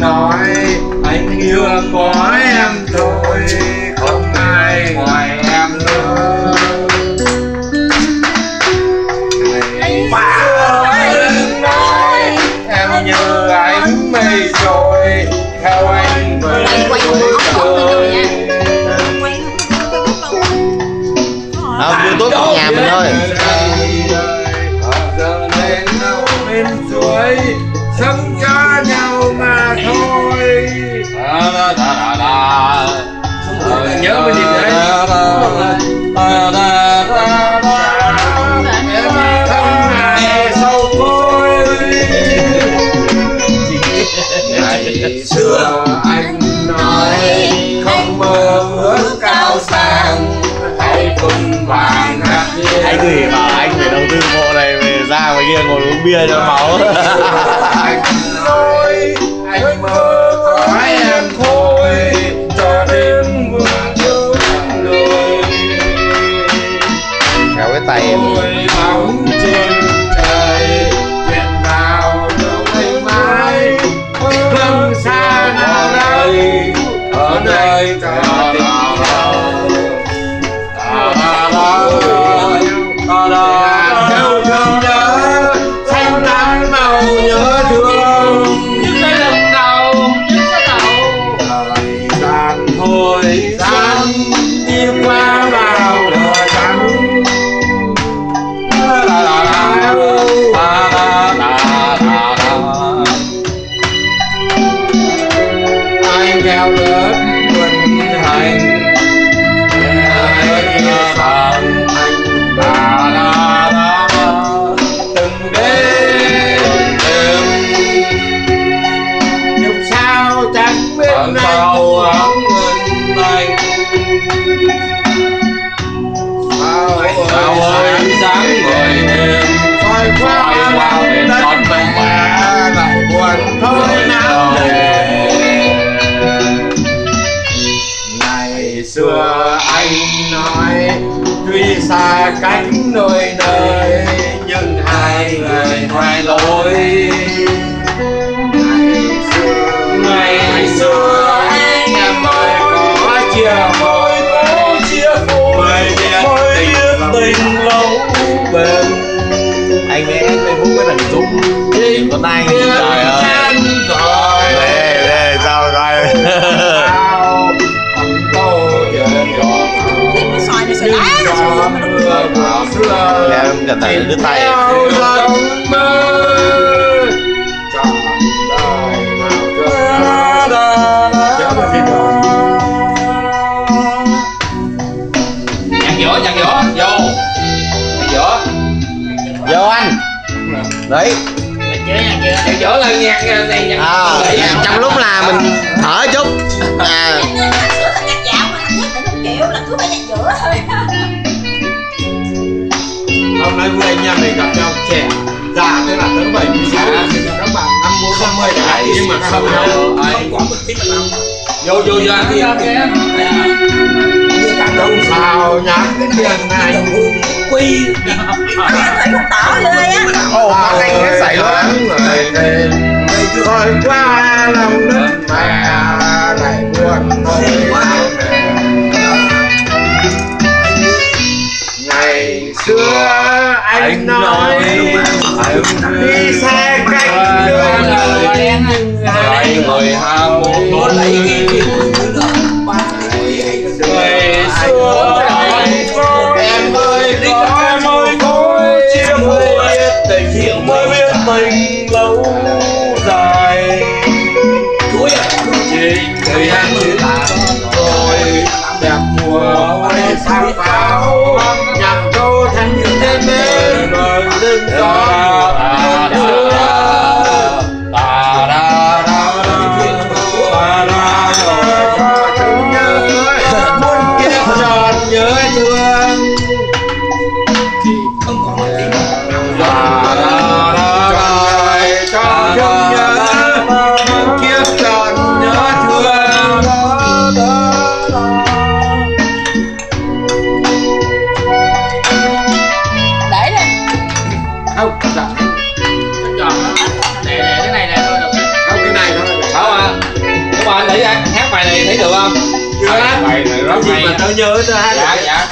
nói anh yêu có em thôi không ai ngoài em nữa. Anh đừng nói em như anh mây rồi theo anh về quay không youtube của nhà mình thôi sống cho nhau mà thôi. Nhớ cái gì đấy uống bia cho máu. Anh nói anh mơ có em. Thôi cho đến vừa trước đôi kéo cái tay em chẳng biết anh. Sao ơi sáng ngồi đêm. soi qua lòng đất mẹ. lại buồn thôi nào ngày xưa anh nói tuy xa đôi nơi nhưng hai người hai lối có chia phôi có chia phôi mới biết tình lâu bền. Anh vẽ facebook với thằng dũng con anh trời ơi. rồi. Đây đây sao coi? Sao thằng tô giờ giọt đấy. À, trong lúc là mình thở chút. À, hôm nay vui anh em mình gặp nhau trẻ già tức là tới 76 các bạn năm bốn năm mươi. Chẳng hạn nhưng mà không không quá một tí mà vô vô vô anh đi không sao nhắc cái tiền này quy Thủy không tỏ ghê á ồ mắt anh hết sảy luôn rồi qua lòng đất mẹ lại buồn thôi. Ngày xưa anh nói đi xa cách đường. hai người ham muốn lấy cái ngày xưa nhớ thương không còn tiếng nhớ kiếp tròn nhớ thương. Để đi không dạ. Để để cái này này thôi được. Không cái này thôi. Không à. Các bạn để hát bài này thấy được không chưa bài này rất gì hay mà tao nhớ tao hát dạ dạ